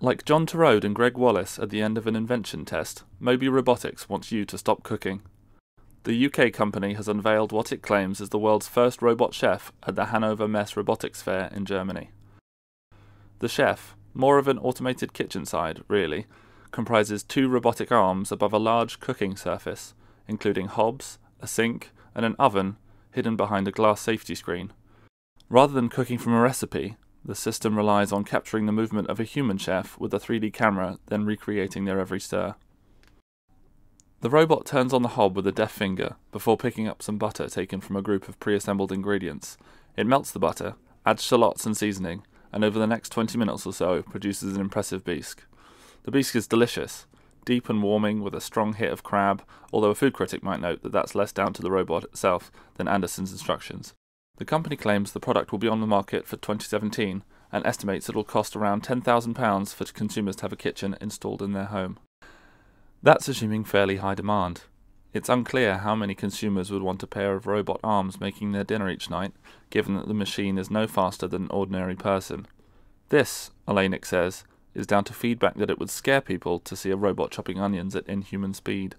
Like John Torode and Gregg Wallace at the end of an invention test, Moley Robotics wants you to stop cooking. The UK company has unveiled what it claims is the world's first robot chef at the Hanover Messe Robotics Fair in Germany. The chef, more of an automated kitchen side, really, comprises two robotic arms above a large cooking surface, including hobs, a sink, and an oven hidden behind a glass safety screen. Rather than cooking from a recipe, the system relies on capturing the movement of a human chef with a 3D camera, then recreating their every stir. The robot turns on the hob with a deft finger before picking up some butter taken from a group of pre assembled ingredients. It melts the butter, adds shallots and seasoning, and over the next 20 minutes or so produces an impressive bisque. The bisque is delicious, deep and warming with a strong hit of crab, although a food critic might note that that's less down to the robot itself than Anderson's instructions. The company claims the product will be on the market for 2017 and estimates it will cost around £10,000 for consumers to have a kitchen installed in their home. That's assuming fairly high demand. It's unclear how many consumers would want a pair of robot arms making their dinner each night, given that the machine is no faster than an ordinary person. This, Oleynik says, is down to feedback that it would scare people to see a robot chopping onions at inhuman speed.